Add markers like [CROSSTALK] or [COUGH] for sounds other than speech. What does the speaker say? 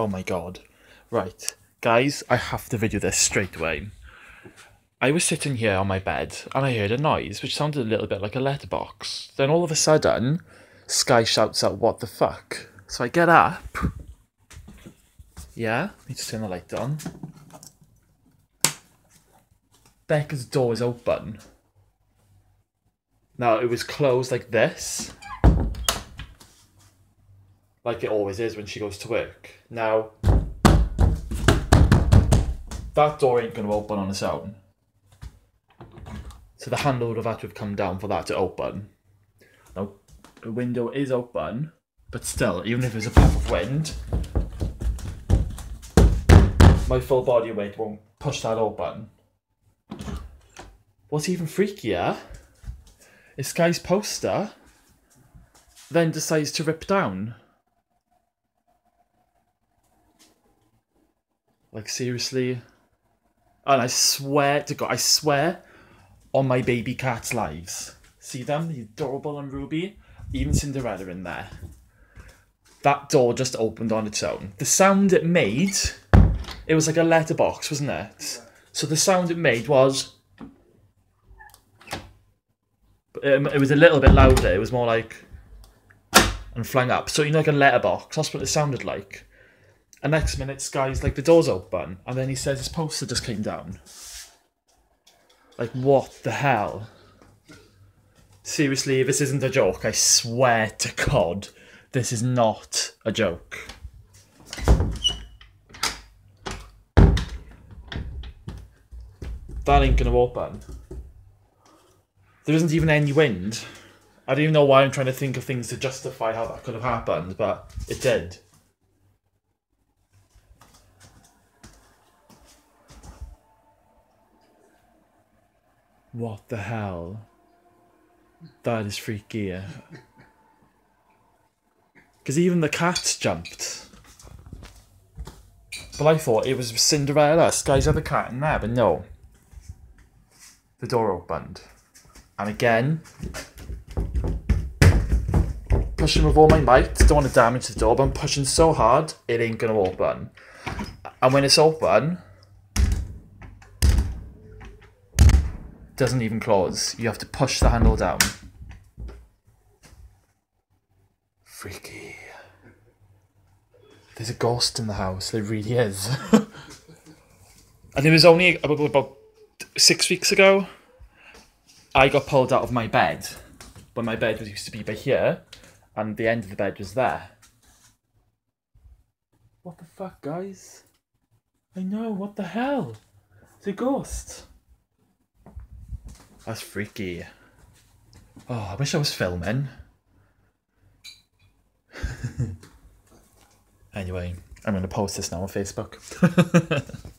Oh my god. Right. Guys, I have to video this straight away. I was sitting here on my bed and I heard a noise which sounded a little bit like a letterbox. Then all of a sudden, Sky shouts out, What the fuck? So I get up. Yeah, need to turn the light on. Becca's door is open. Now it was closed like this. Like it always is when she goes to work. Now that door ain't gonna open on its own. So the handle would have had to have come down for that to open. Now the window is open, but still, even if there's a puff of wind, my full body weight won't push that open. What's even freakier is Sky's poster then decides to rip down. Like seriously? And I swear to God, I swear on my baby cat's lives. See them? The adorable and Ruby? Even Cinderella in there. That door just opened on its own. The sound it made, it was like a letterbox, wasn't it? So the sound it made was. Um, it was a little bit louder. It was more like. And flung up. So, you know, like a letterbox. That's what it sounded like. And next minute, Sky's like, the door's open. And then he says his poster just came down. Like, what the hell? Seriously, this isn't a joke. I swear to God, this is not a joke. That ain't gonna open. There isn't even any wind. I don't even know why I'm trying to think of things to justify how that could have happened, but it did. What the hell? That is freaky. Because even the cats jumped. But I thought it was Cinderella, Sky's other cat in there, but no. The door opened. And again, pushing with all my might. Don't want to damage the door, but I'm pushing so hard, it ain't going to open. And when it's open, doesn't even close. You have to push the handle down. Freaky. There's a ghost in the house. There really is. [LAUGHS] and it was only about, six weeks ago. I got pulled out of my bed. But my bed was used to be by here. And the end of the bed was there. What the fuck, guys? I know, what the hell? It's a ghost. That's freaky. Oh, I wish I was filming. [LAUGHS] anyway, I'm going to post this now on Facebook. [LAUGHS]